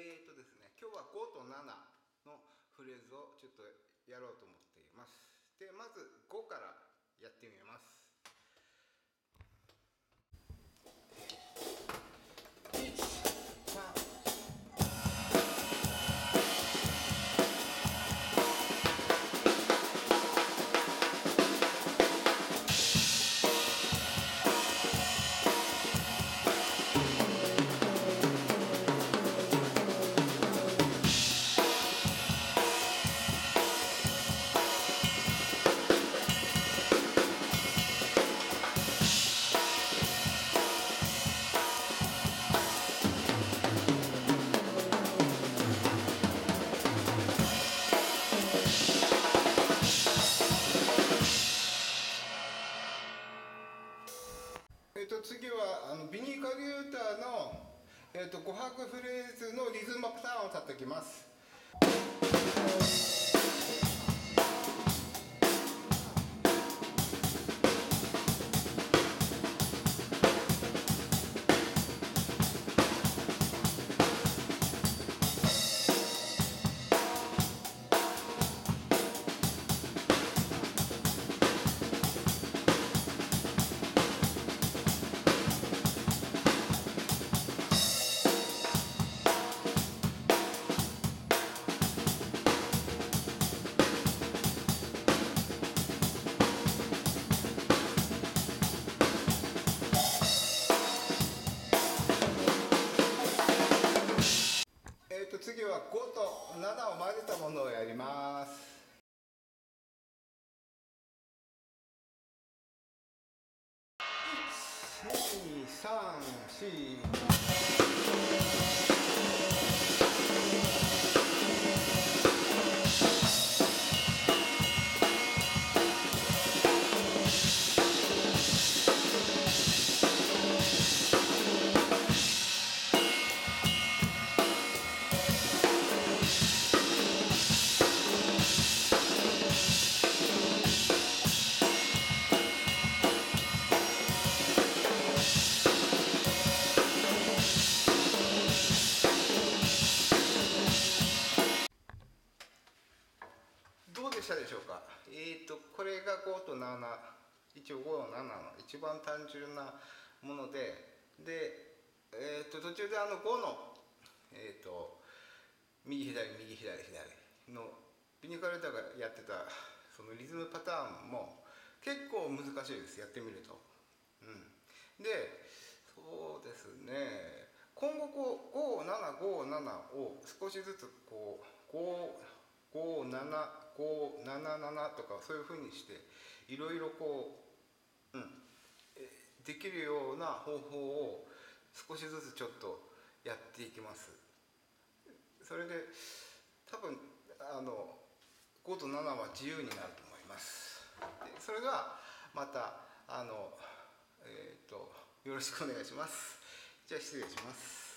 えーとですね今日は5と7のフレーズをちょっとやろうと思っています。でまず5からやってみます。えっと次はあのビニーカリューターの、えっと5拍フレーズのリズムパターンを叩きます。混ぜたものをやります。12345したでしょうか？えっ、とこれが5と7一応5と7の。一番単純なものでで、えー、と途中であの5の、えー、と右左右左左のビニカルタがやってたそのリズムパターンも結構難しいです。やってみると。うん、でそうですね。今後こう5757を少しずつこう557 577とかそういうふうにしていろいろこう、うん、できるような方法を少しずつちょっとやっていきます。それで多分あの5と7は自由になると思います。でそれではまたあのえっ、とよろしくお願いします。じゃあ失礼します。